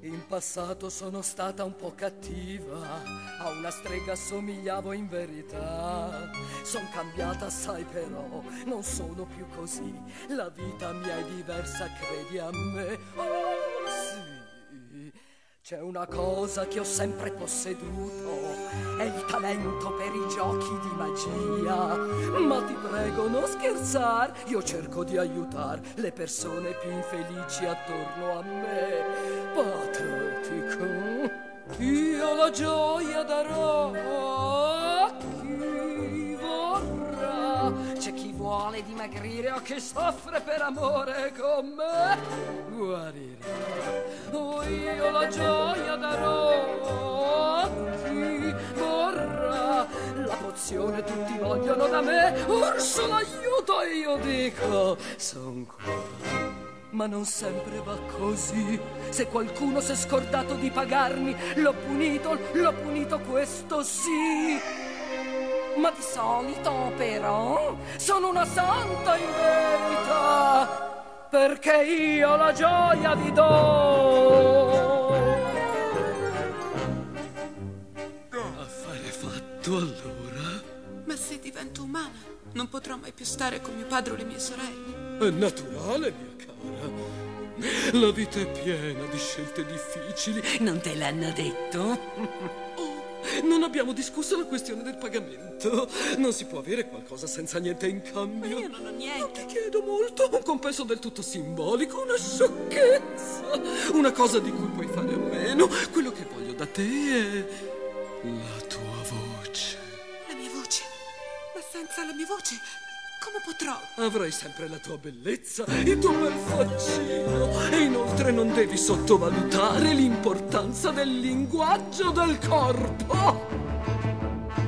In passato sono stata un po' cattiva, a una strega somigliavo in verità. Son cambiata assai però, non sono più così, la vita mia è diversa, credi a me. Oh c'è una cosa che ho sempre posseduto, è il talento per i giochi di magia. Ma ti prego non scherzar, io cerco di aiutar le persone più infelici attorno a me. Patetico, io la gioia darò dimagrire chi soffre per amore con me guarirà. Oh, io la gioia darò a chi vorrà. La pozione tutti vogliono da me, Orso l'aiuto e io dico, son qua ma non sempre va così. Se qualcuno si è scordato di pagarmi, l'ho punito, l'ho punito questo sì. Ma di solito però sono una santa in verità, perché io la gioia vi do. Affare fatto allora? Ma se divento umana, non potrò mai più stare con mio padre o le mie sorelle. È naturale, mia cara. La vita è piena di scelte difficili. Non te l'hanno detto? Oh, non abbiamo discusso la questione del pagamento. Non si può avere qualcosa senza niente in Ma cambio. io non ho Non niente. ti chiedo molto, un compenso del tutto simbolico, una sciocchezza, una cosa di cui puoi fare a meno. Quello che voglio da te è la tua voce. La mia voce. Ma senza la mia voce, come potrò? Avrai sempre la tua bellezza, il tuo bel faccino e inoltre non devi sottovalutare l'importanza del linguaggio del corpo.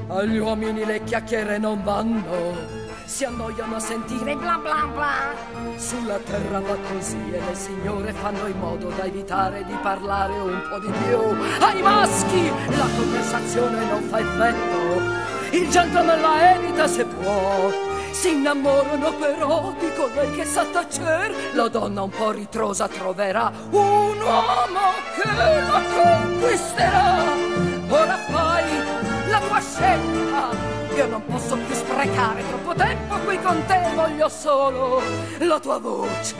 Agli uomini le chiacchiere non vanno, si annoiano a sentire bla bla bla. Sulla terra va così e le signore fanno in modo da evitare di parlare un po' di più. Ai maschi la conversazione non fa effetto, il gentleman la evita se può. Si innamorano però di colei che sa tacer, la donna un po' ritrosa troverà un uomo che la conquisterà. Ora fai la tua scelta. Io non posso più sprecare troppo tempo qui con te, voglio solo la tua voce,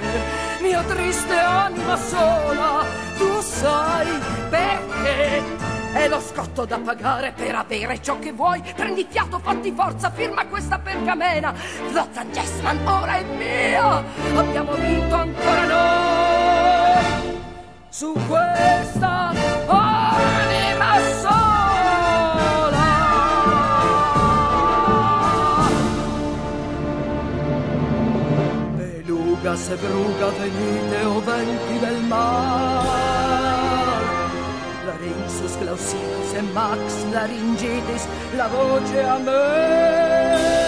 mia triste anima sola. Tu sai perché? È lo scotto da pagare per avere ciò che vuoi. Prendi fiato, fatti forza, firma questa pergamena. Zlatan Jessman ora è mia. Abbiamo vinto ancora noi. Su questa anima sola. Beluga se venite o venti del mar sinus e max laringitis, la voce a me.